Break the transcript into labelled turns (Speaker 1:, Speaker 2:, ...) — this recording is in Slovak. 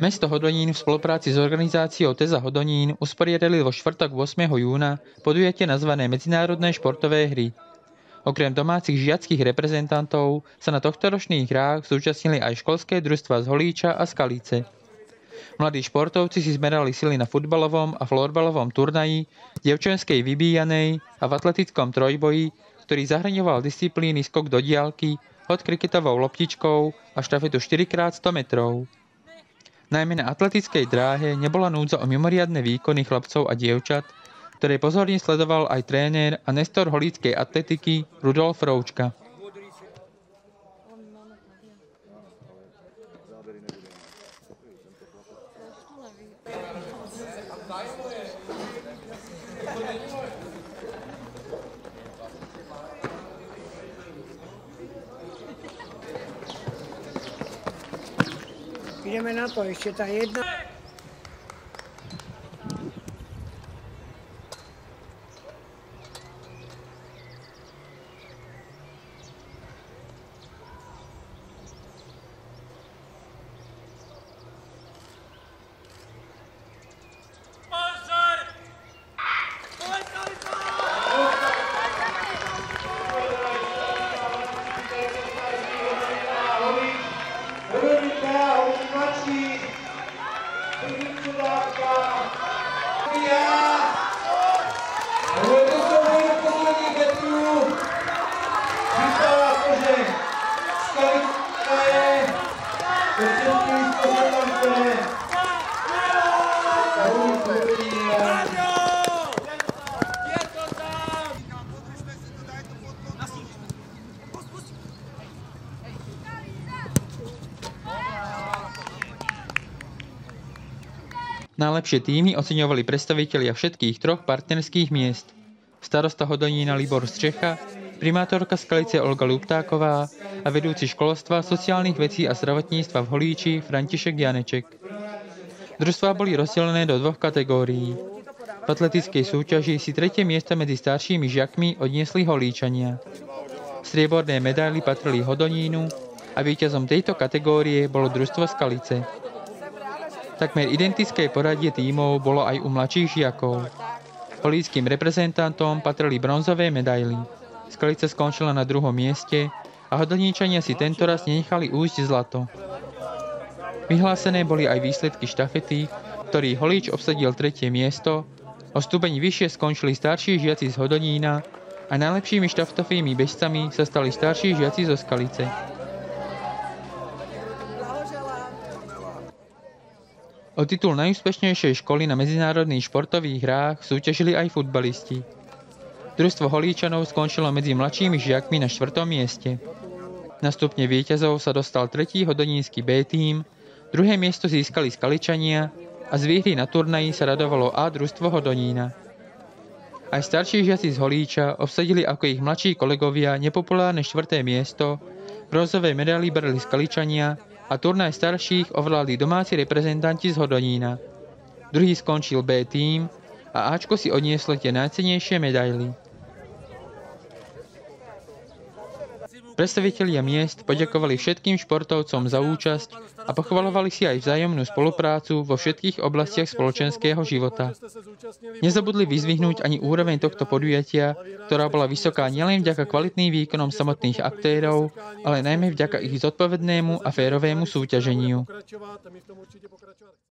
Speaker 1: Mesto Hodonín v spolupráci s organizáciou Teza Hodonín usporiadali vo štvrtok 8. júna podujatie nazvané Medzinárodné športové hry. Okrem domácich žiackých reprezentantov sa na tohtoročných hrách zúčastnili aj školské družstva z Holíča a Skalice. Mladí športovci si zmerali sily na futbalovom a florbalovom turnaji, devčenskej vybíjanej a v atletickom trojboji, ktorý zahrňoval disciplíny skok do diálky, hod kriketovou loptičkou a štafetu 4x100 metrov. Najmä na atletickej dráhe nebola núdza o mimoriadne výkony chlapcov a dievčat, ktoré pozorne sledoval aj tréner a nestor holíckej atletiky Rudolf Roučka.
Speaker 2: Πρέπει να πω, είσαι τα. Yeah.
Speaker 1: Najlepšie týmy oceňovali predstavitelia všetkých troch partnerských miest. Starosta Hodonína Libor z Čecha, primátorka Skalice Olga Luptáková a vedúci školstva, sociálnych vecí a zdravotníctva v Holíči František Janeček. Družstvá boli rozdelené do dvoch kategórií. V atletickej súťaži si tretie miesto medzi staršími žiakmi odniesli Holíčania. Strieborné medaily patrili Hodonínu a víťazom tejto kategórie bolo družstvo Skalice. Takmer identické poradie tímov bolo aj u mladších žiakov. Políckým reprezentantom patrili bronzové medaily. Skalica skončila na druhom mieste a hodlníčania si tento raz nenechali újsť zlato. Vyhlásené boli aj výsledky štafety, ktorý Holíč obsadil tretie miesto, o stupeň vyššie skončili starší žiaci z Hodonína a najlepšími štaftovými bežcami sa stali starší žiaci zo Skalice. O titul najúspešnejšej školy na medzinárodných športových hrách súťažili aj futbalisti. Družstvo Holíčanov skončilo medzi mladšími žiakmi na štvrtom mieste. Na stupne víťazov sa dostal tretí hodonínsky B tým, druhé miesto získali Skaličania a z výhry na turnaji sa radovalo A družstvo Hodonína. Aj starší žiaci z Holíča obsadili ako ich mladší kolegovia nepopulárne štvrté miesto, bronzové medaily brali Skaličania a turnaj starších ovládli domáci reprezentanti z Hodonína. Druhý skončil B tým a Ačko si odnieslo tie najcenejšie medaily. Predstavitelia miest poďakovali všetkým športovcom za účasť a pochvalovali si aj vzájomnú spoluprácu vo všetkých oblastiach spoločenského života. Nezabudli vyzvihnúť ani úroveň tohto podujatia, ktorá bola vysoká nielen vďaka kvalitným výkonom samotných aktérov, ale najmä vďaka ich zodpovednému a férovému súťaženiu.